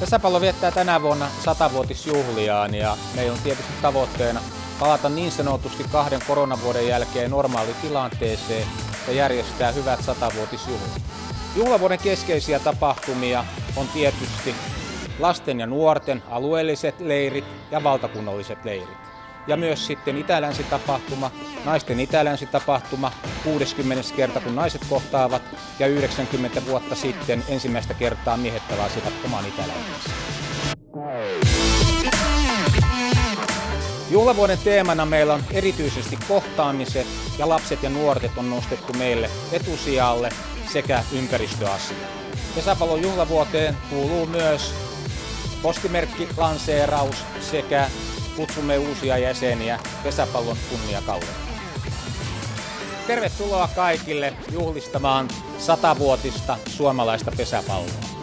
Pesäpallo viettää tänä vuonna satavuotisjuhliaan ja meillä on tietysti tavoitteena palata niin sanotusti kahden koronavuoden jälkeen normaalitilanteeseen ja järjestää hyvät satavuotisjuhlat. Juhlavuoden keskeisiä tapahtumia on tietysti lasten ja nuorten alueelliset leirit ja valtakunnalliset leirit. Ja myös sitten Itä-Länsi-tapahtuma, naisten Itä-Länsi-tapahtuma, 60. kerta kun naiset kohtaavat ja 90 vuotta sitten ensimmäistä kertaa miehet pelasivat oman Itä-Länsensä. Juhlavuoden teemana meillä on erityisesti kohtaamiset ja lapset ja nuortet on nostettu meille etusijalle sekä ympäristöasia. Pesäpallon juhlavuoteen kuuluu myös postimerkkilanseeraus sekä kutsumme uusia jäseniä pesäpallon kunniakaudelle. Tervetuloa kaikille juhlistamaan satavuotista suomalaista pesäpalloa.